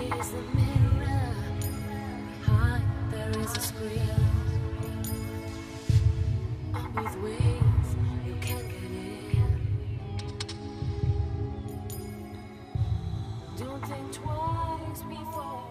Here's the mirror. Behind there is a screen. On both ways, you can get in. Don't think twice before